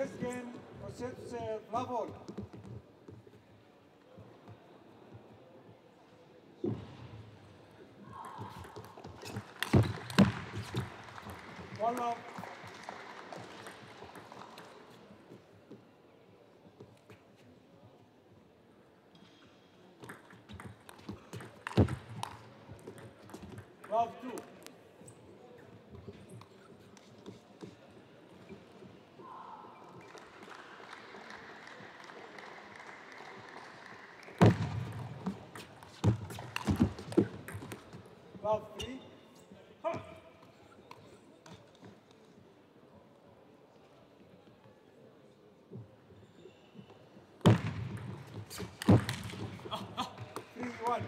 Christian Kosice Vlavola. Three, one.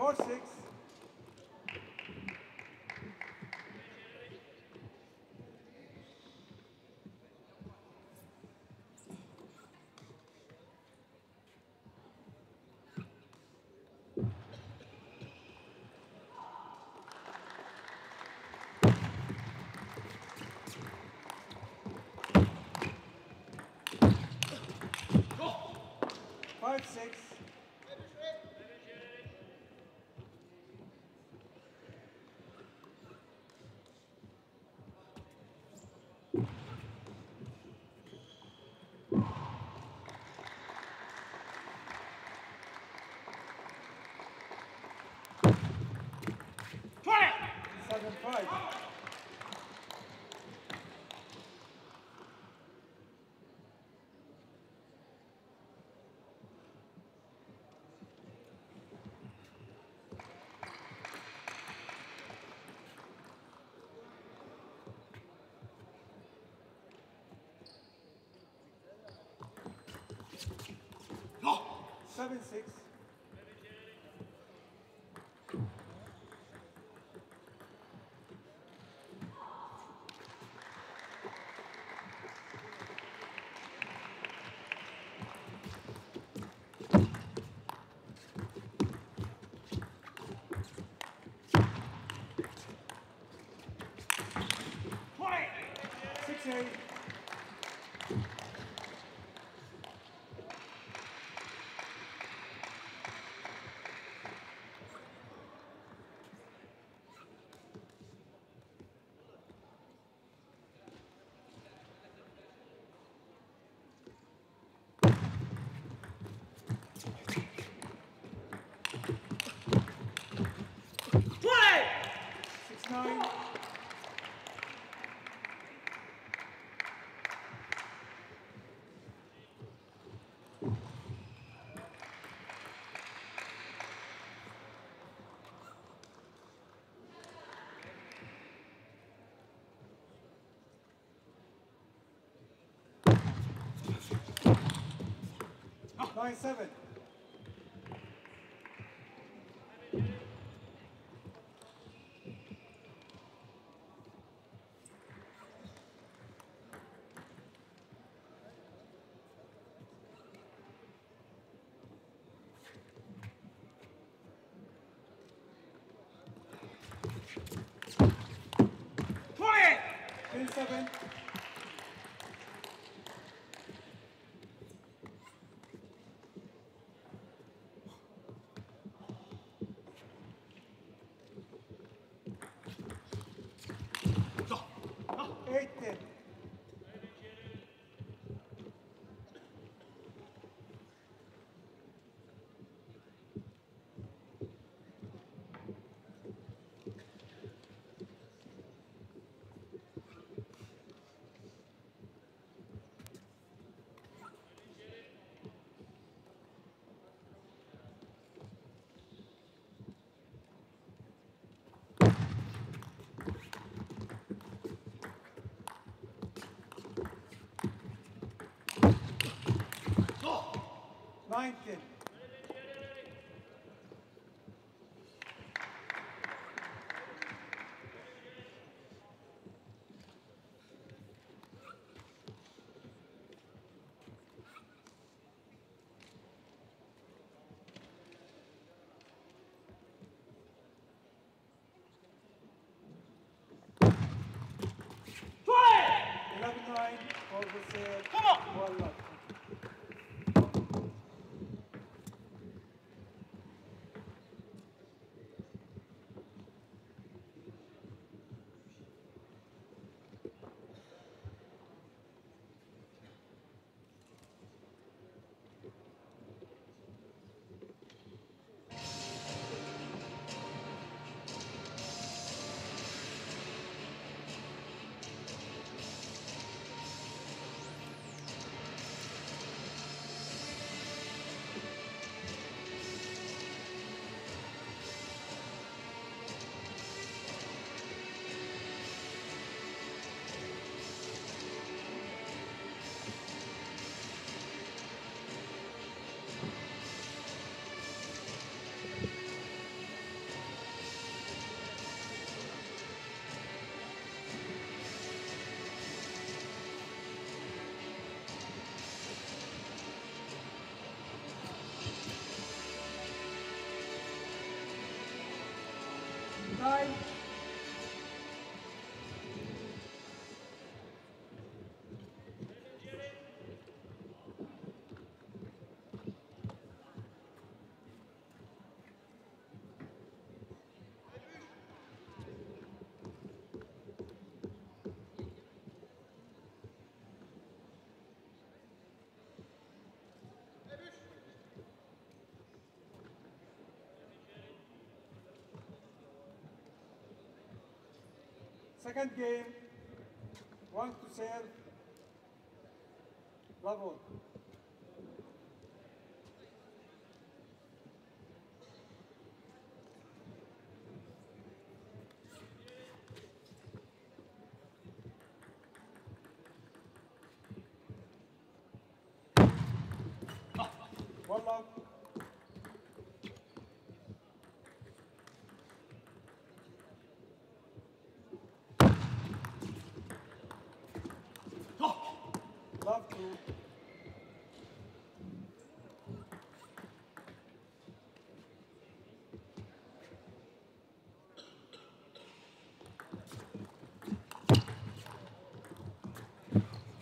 Four, six. 2005. Seven six. Nine seven. Reinken. Come on! One Second game. One to serve. One love. Love two.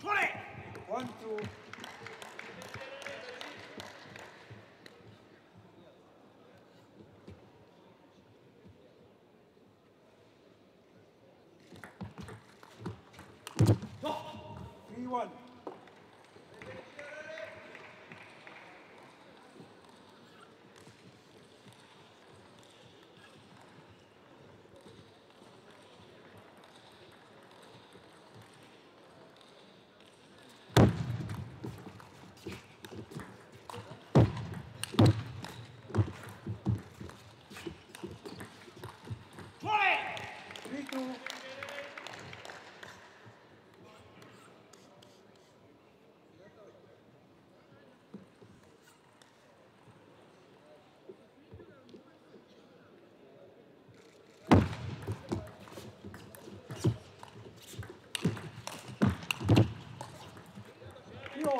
Twenty. One two. Three one. Twenty. Three two. three.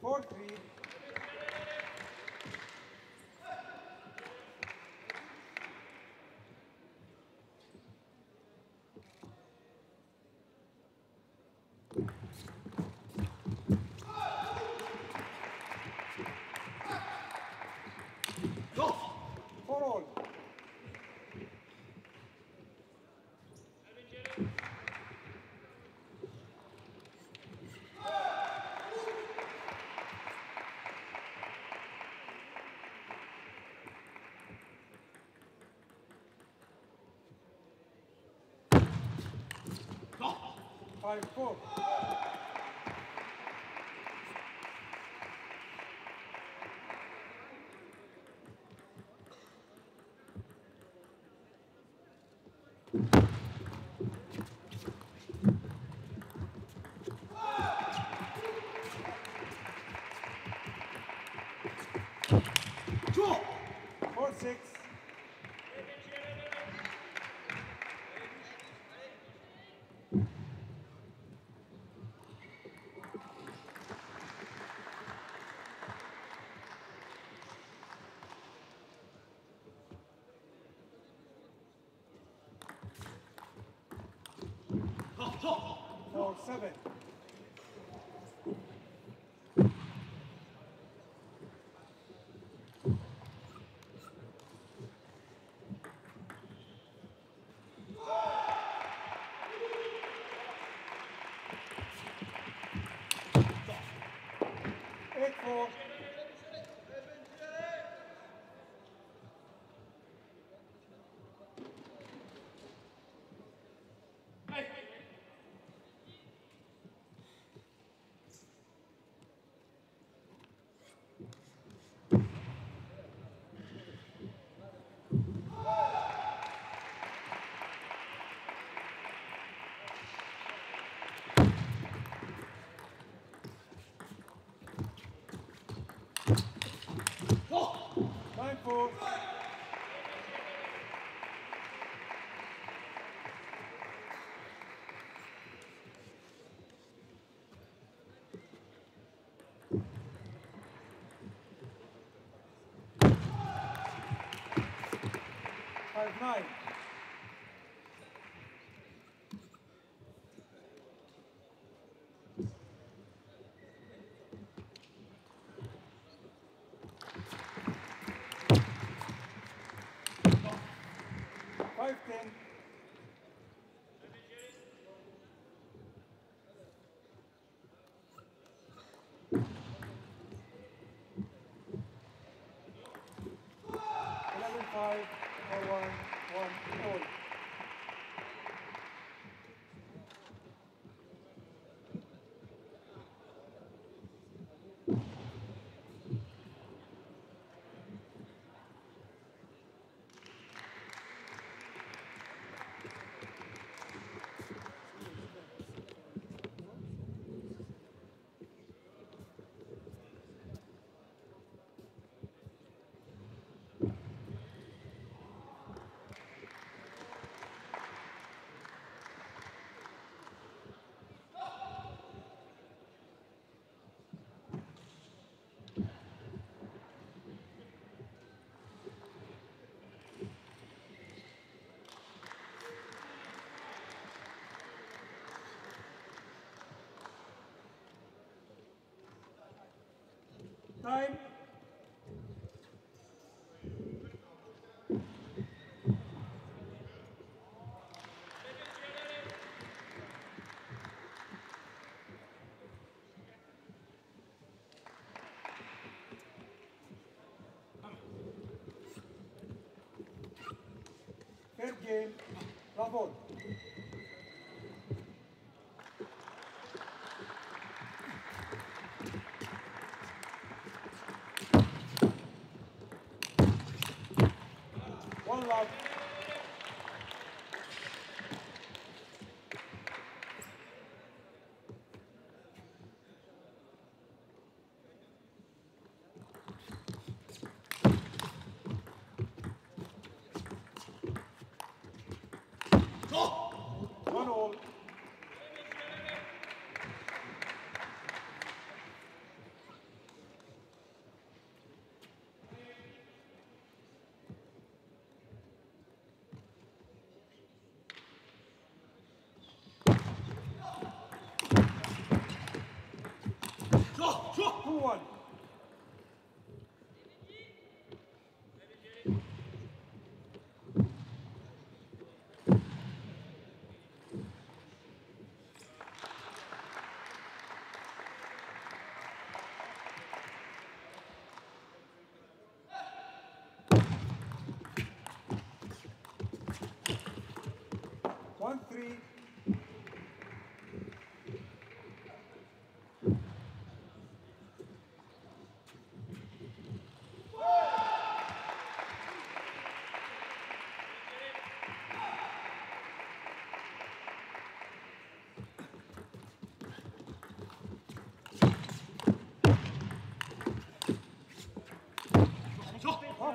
Four all. Five, four. Four, seven. Nine, four. Five, nine. Five, ten. Eleven, five, four, one, one, all. Time. Fair game. Bravo.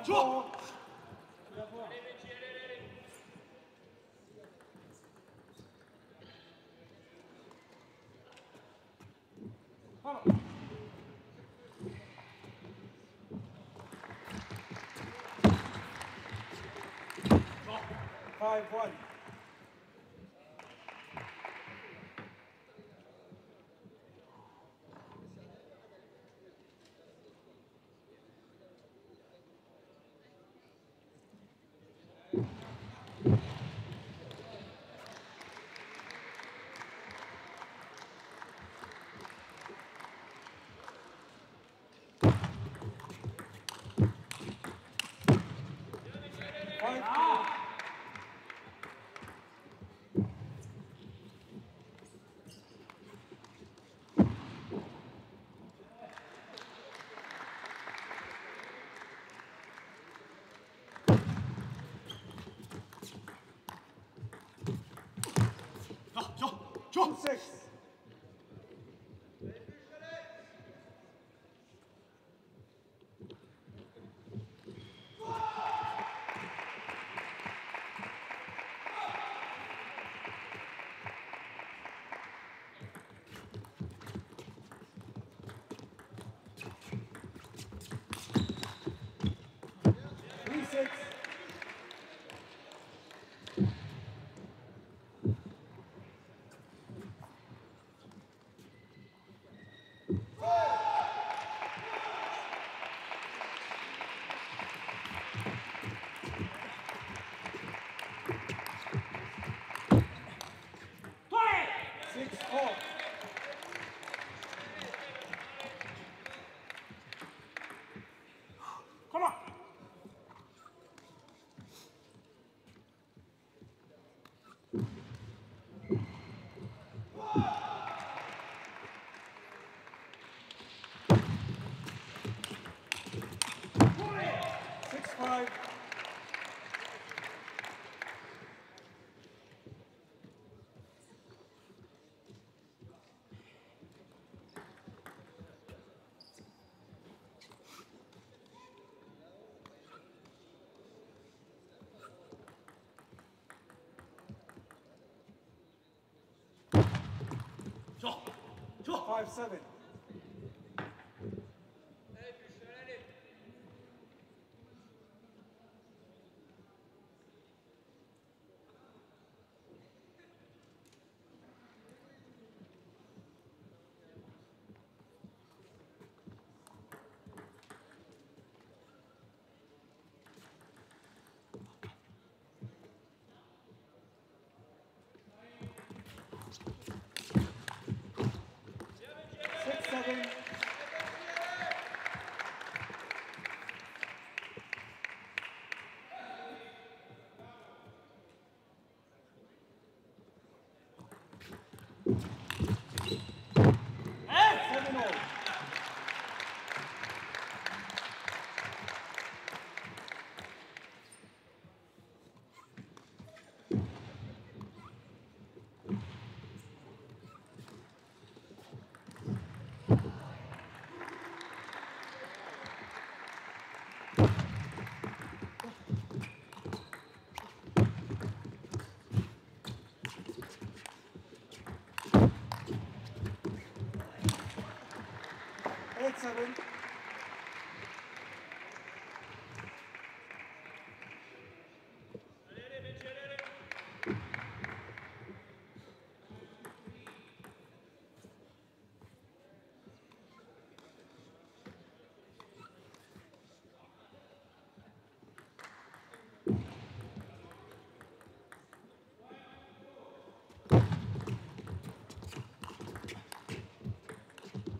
Four. Five one. Six. Five seven. Six seven. Seven all. Eight seven.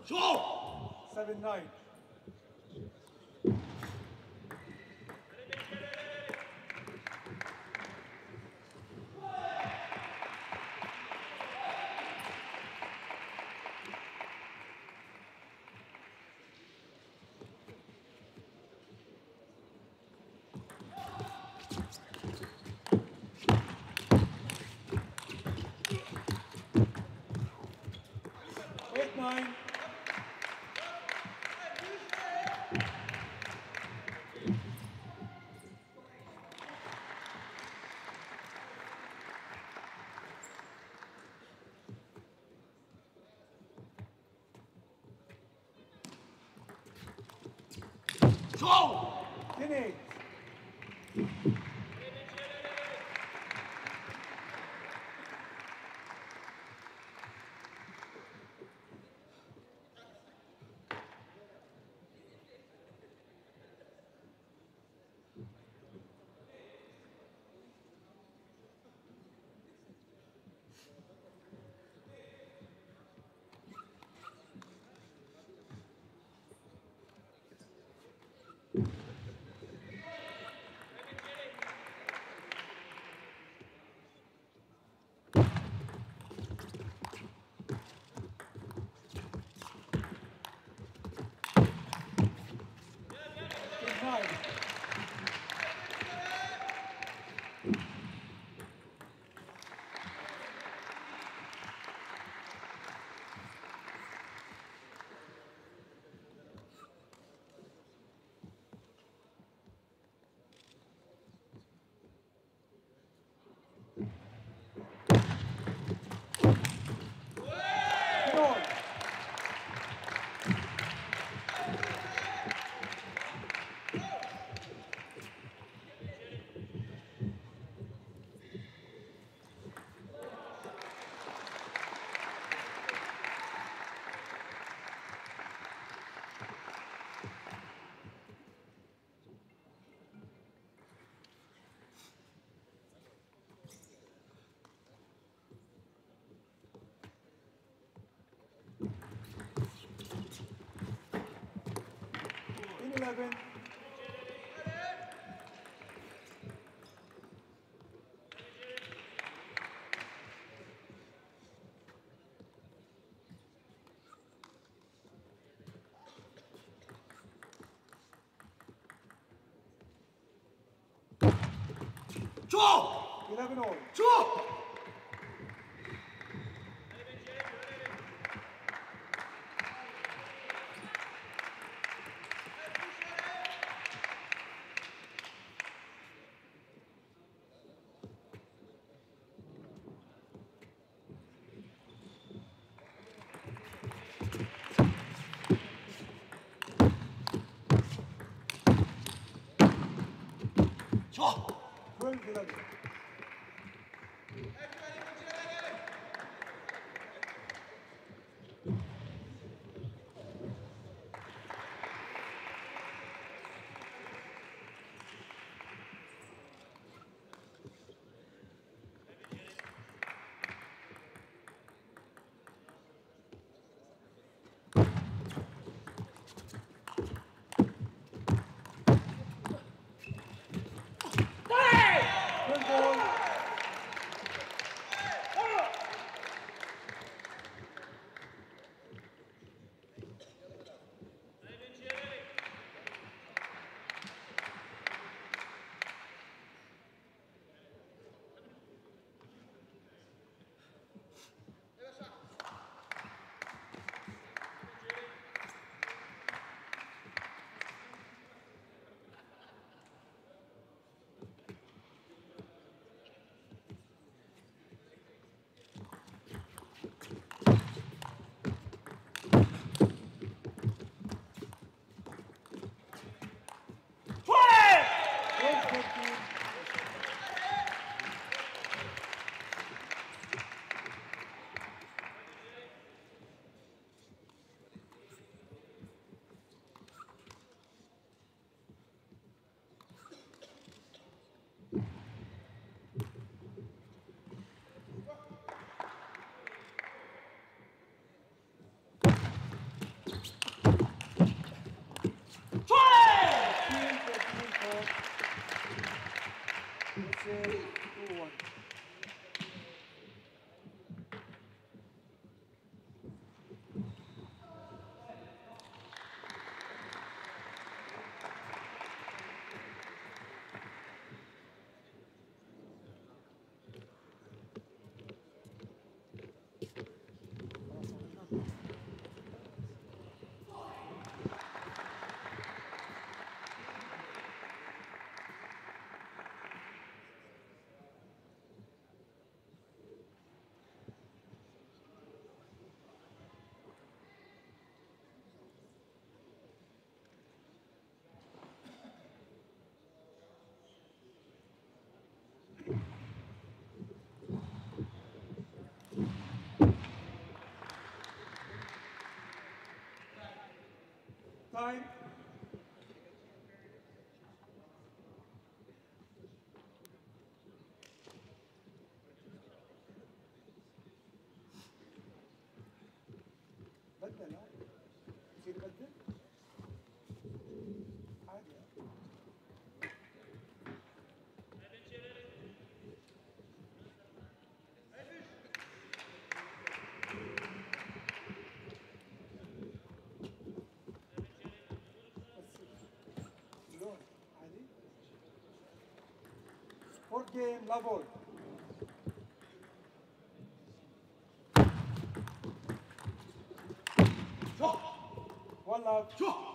자. Seven nine. go! Finish. 国学園中選ぶの Time. Martin Lavoie. One love.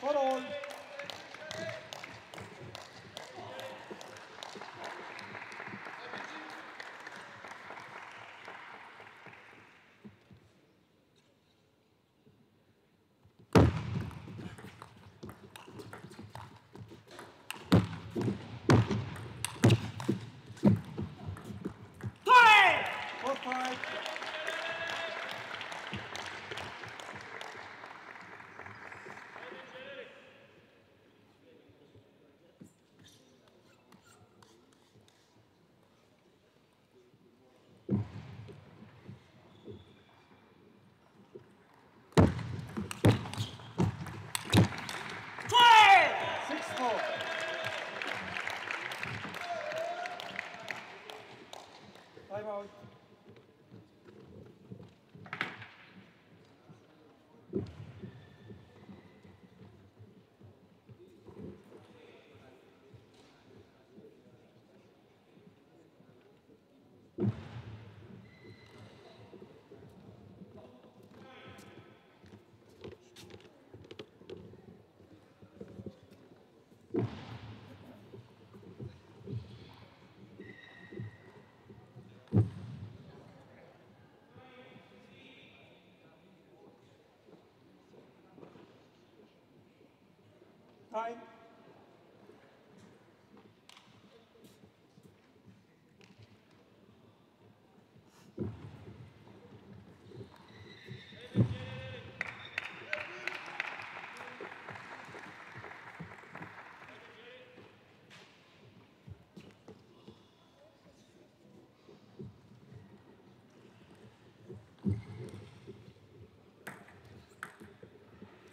for all. time.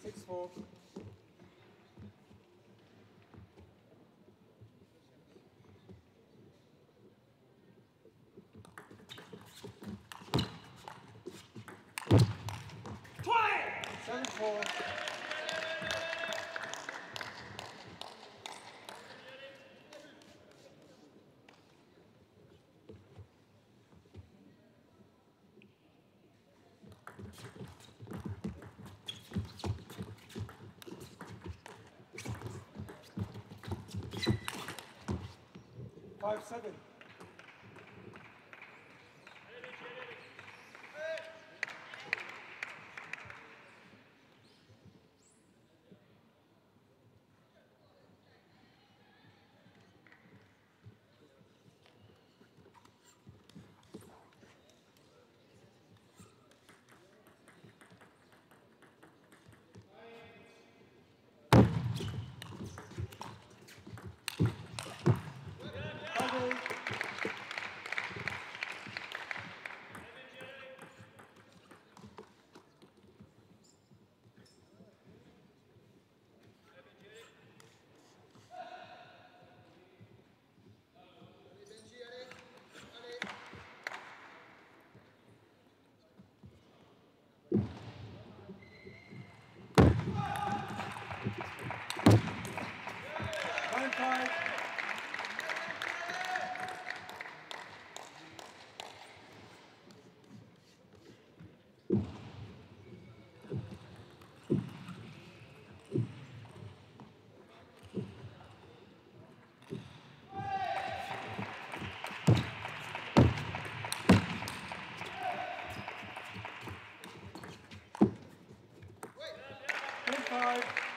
Six four. Four. Five seven. Five eight. Nine five. Five.